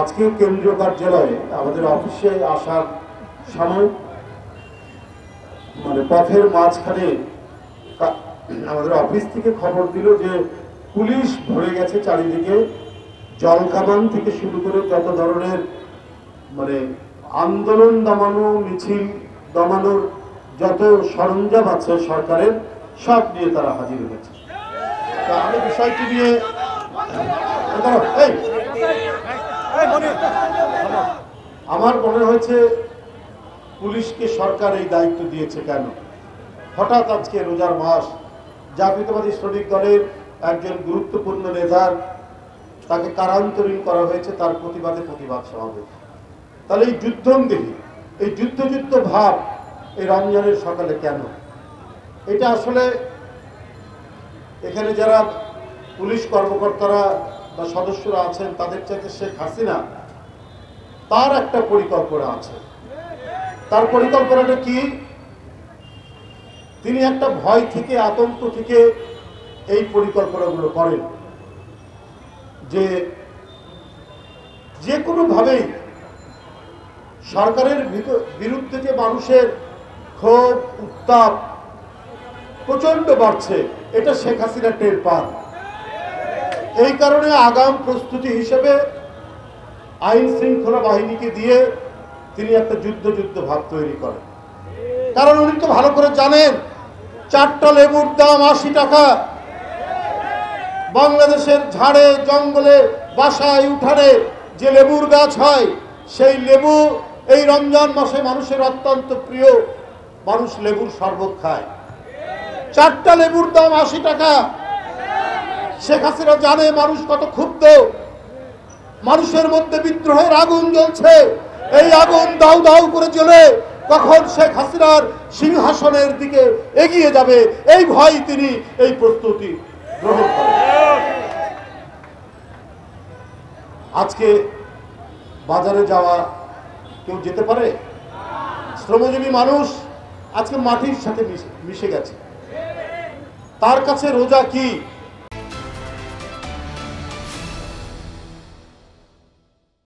আজকে কেন্দ্রীয় কার্যালয়ে আমাদের অফিসে আসার সময় মানে পথের মাঝখানে আমাদের অফিস থেকে খবর দিল যে পুলিশ ভরে গেছে চারিদিকে জলকামান থেকে শুরু করে যত ধরনের মানে আন্দোলন দমানো, মিছিল দমানোর যত সরঞ্জাম আছে সরকারের, সব নিয়ে তারা হাজির হয়েছে। আমি বিষয়টি নিয়ে আমার মনে হয়েছে পুলিশকে সরকার এই দায়িত্ব দিয়েছে কেন? হঠাৎ আজকে রোজার মাস, জাতীয়তাবাদী শ্রমিক দলের একজন গুরুত্বপূর্ণ নেতার তাকে কারান্তরীণ করা হয়েছে, তার প্রতিবাদে প্রতিবাদ সমাবেশ তাহলে এই যুদ্ধংদেহী এই যুদ্ধ যুদ্ধ ভাব এই রমজানের সকালে কেন? এটা আসলে এখানে যারা পুলিশ কর্মকর্তারা বা সদস্যরা আছেন, তাদের চাইতে শেখ হাসিনা, তার একটা পরিকল্পনা আছে। তার পরিকল্পনাটা কি? তিনি একটা ভয় থেকে, আতঙ্ক থেকে এই পরিকল্পনাগুলো করেন যে যে কোনোভাবেই সরকারের বিরুদ্ধে যে মানুষের ক্ষোভ, উত্তাপ প্রচণ্ড বাড়ছে, এটা শেখ হাসিনা টের পান। এই কারণে আগাম প্রস্তুতি হিসেবে আইন শৃঙ্খলা বাহিনীকে দিয়ে তিনি একটা যুদ্ধ যুদ্ধ ভাব তৈরি করেন। কারণ উনি তো ভালো করে জানেন, চারটা লেবুর দাম আশি টাকা। বাংলাদেশের ঝাড়ে, জঙ্গলে, বাসায়, উঠানে যে লেবুর গাছ হয়, সেই লেবু এই রমজান মাসে মানুষের অত্যন্ত প্রিয়। মানুষ লেবুর শরবত খায়। চারটা লেবুর দাম আশি টাকা। শেখ হাসিনা জানে মানুষ কত ক্ষুব্ধ। মানুষের মধ্যে বিদ্রোহের আগুন জ্বলছে। এই আগুন দাউ দাউ করে চলে কখন শেখ হাসিনার সিংহাসনের দিকে এগিয়ে যাবে, এই ভয় তিনি, এই প্রস্তুতি গ্রহণ করেন। আজকে বাজারে যাওয়া কেউ যেতে পারে? শ্রমজীবী মানুষ আজকে মাটির সাথে মিশে- গেছে। তার কাছে রোজা কি?